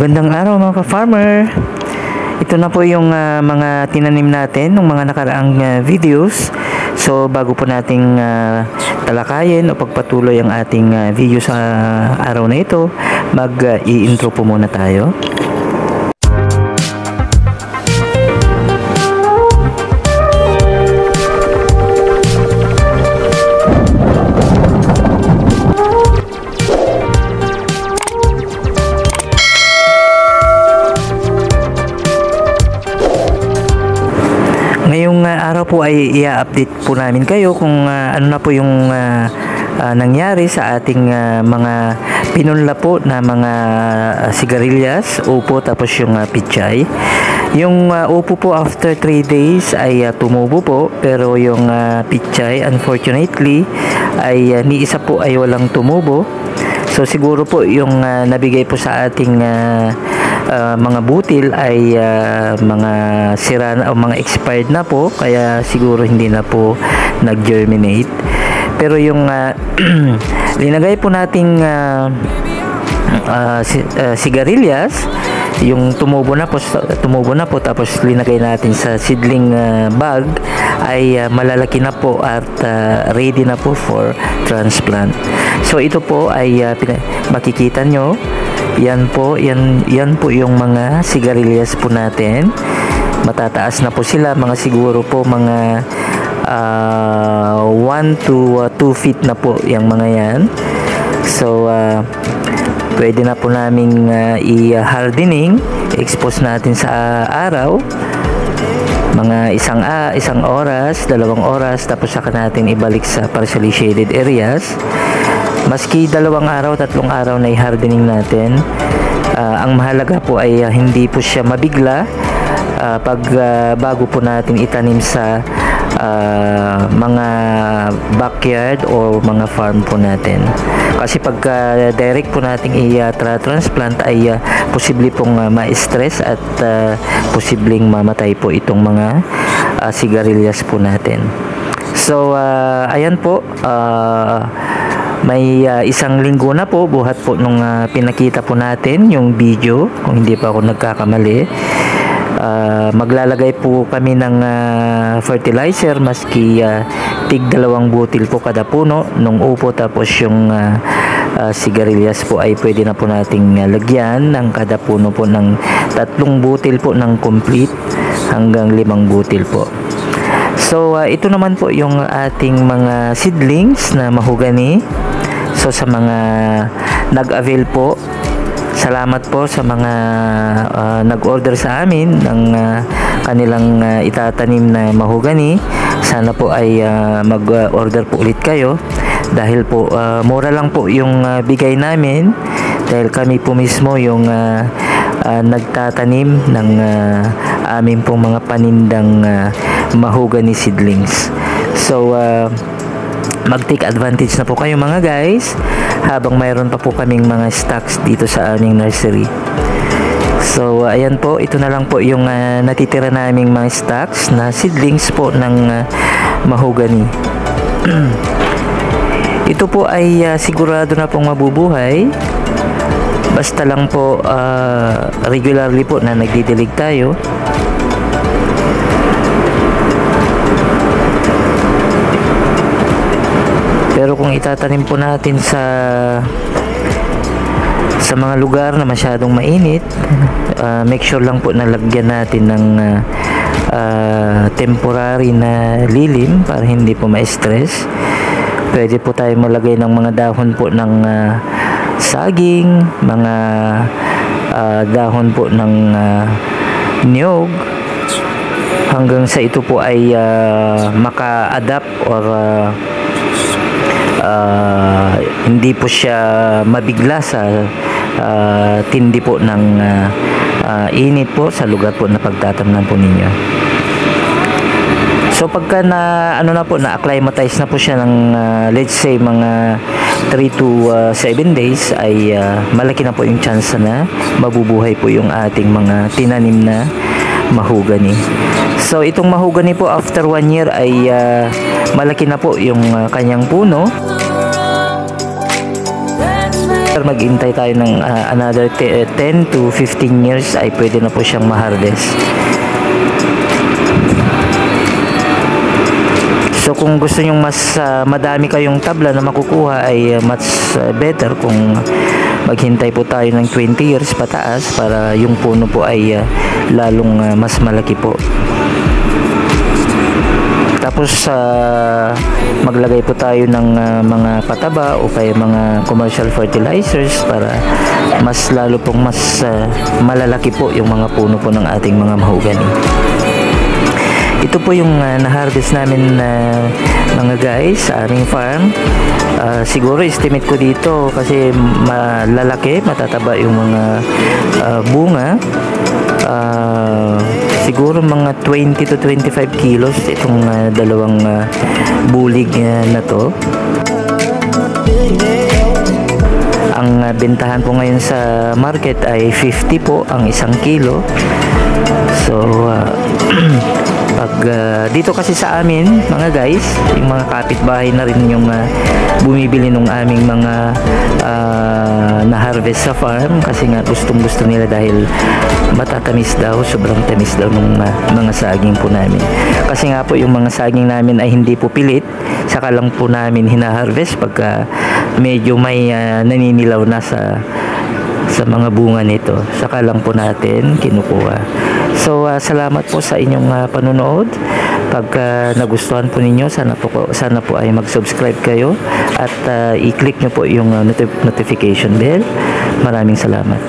Magandang araw mga ka-farmer. Ito na po yung ah, mga tinanim natin ng mga nakaraang ah, videos. So bago po nating ah, talakayin o pagpatuloy ang ating ah, video sa araw na ito, mag-i-intro po muna tayo. Po ay i-update po namin kayo kung ah, ano na po yung ah, ah, nangyari sa ating ah, mga pinunla po na mga ah, sigarilyas, upo tapos yung ah, pichay. Yung ah, upo po after 3 days ay ah, tumubo po pero yung ah, pichay unfortunately ay ah, ni isa po ay walang tumubo. So siguro po yung ah, nabigay po sa ating ah, ah, mga butil ay ah, mga sira o mga expired na po kaya siguro hindi na po nag-germinate. Pero yung ah, linagay po nating si- ah, sigarilyas yung tumubo na po tumubo na po tapos linagay natin sa seedling ah, bag ay ah, malalaki na po at ah, ready na po for transplant. So ito po ay pina- makikita nyo yan po yan yan po yung mga sigarilyas po natin. Matataas na po sila mga siguro po mga 1 to 2 feet na po yung mga yan. So ah, pwede na po naming ah, i-hardening, expose natin sa araw mga isang ah, isang oras, dalawang oras tapos saka natin ibalik sa partially shaded areas. Maski dalawang araw, tatlong araw na i-hardening natin, ah, ang mahalaga po ay ah, hindi po siya mabigla ah, pag ah, bago po natin itanim sa ah, mga backyard o mga farm po natin. Kasi pagka direct po nating i-transplant ay ah, posible pong ah, ma-stress at ah, posibleng mamatay po itong mga ah, sigarilyas po natin. So, ah, ayan po. ah, may ah, isang linggo na po buhat po nung ah, pinakita po natin yung video kung hindi pa ako nagkakamali. Ah, maglalagay po kami ng ah, fertilizer maski ah, tig dalawang butil po kada puno nung upo tapos yung ah, ah, sigarilyas po ay pwede na po nating ah, lagyan ng kada puno po ng tatlong butil po ng complete hanggang limang butil po. So, ah, ito naman po yung ating mga seedlings na mahugani. So, sa mga nag-avail po, salamat po sa mga ah, nag-order sa amin ng ah, kanilang ah, itatanim na mahugani. Sana po ay ah, mag-order po ulit kayo dahil po ah, mura lang po yung ah, bigay namin dahil kami po mismo yung ah, ah, nagtatanim ng ah, amin pong mga panindang ah, mahogany seedlings. So, ah, mag-take advantage na po kayo mga guys habang mayroon pa po kaming mga stocks dito sa aming nursery. So, ayan po. Ito na lang po yung ah, natitira naming mga stocks na seedlings po ng ah, mahogany. Ito po ay ah, sigurado na pong mabubuhay. Basta lang po ah, regularly po na nagdidilig tayo. Kung itatanim po natin sa sa mga lugar na masyadong mainit, ah, make sure lang po na lagyan natin ng ah, temporary na lilim para hindi po ma-stress. Pwede po tayo malagay ng mga dahon po ng ah, saging, mga ah, dahon po ng ah, niyog hanggang sa ito po ay ah, maka-adapt or ah, ah, hindi po siya mabigla sa ah, tindi po ng ah, ah, init po sa lugar po na pagtatamnan po ninyo. So pagka na ano na po na acclimatize na po siya ng ah, let's say mga 3 to 7 days ay ah, malaki na po yung chance na mabubuhay po yung ating mga tinanim na mahugani. So itong mahugani po after 1 year ay ah, malaki na po yung ah, kanyang puno. Make maghintay tayo ng ah, another te- 10 to 15 years ay pwede na po siyang ma-harvest. So kung gusto nyong mas ah, madami kayong tabla na makukuha ay ah, much ah, better kung maghintay po tayo ng 20 years pataas para yung puno po ay ah, lalong ah, mas malaki po. Tapos ah, maglagay po tayo ng ah, mga pataba o kaya mga commercial fertilizers para mas lalo pong mas ah, malalaki po yung mga puno po ng ating mga mahogany. Ito po yung ah, na-harvest namin na mga guys sa aming farm. Ah, siguro estimate ko dito kasi malalaki, matataba yung mga ah, bunga. Ah, siguro mga 20 to 25 kilos itong ah, dalawang ah, bulig ah, na to. Ang ah, bentahan po ngayon sa market ay 50 po ang isang kilo. So, ah, pag ah, dito kasi sa amin, mga guys, yung mga kapitbahay na rin yung ah, bumibili ng aming mga ah, na-harvest sa farm kasi nga gustong gusto nila dahil matatamis daw, sobrang tamis daw ng ah, mga saging po namin. Kasi nga po yung mga saging namin ay hindi po pilit, saka lang po namin hina-harvest pagka medyo may ah, naninilaw na sa sa mga bunga nito. Saka lang po natin kinukuha. So, ah, salamat po sa inyong ah, panonood. Pagka nagustuhan po ninyo, sana po, sana po ay mag-subscribe kayo at ah, i-click nyo po yung ah, noti- notification bell. Maraming salamat.